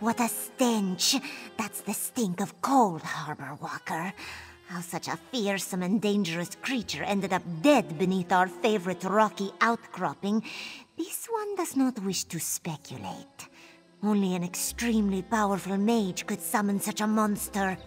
what a stench! That's the stink of Coldharbour Walker. How such a fearsome and dangerous creature ended up dead beneath our favorite rocky outcropping, this one does not wish to speculate. Only an extremely powerful mage could summon such a monster.